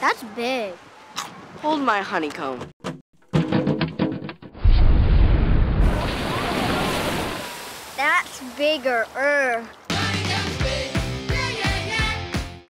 That's big. Hold my honeycomb. That's bigger. Er.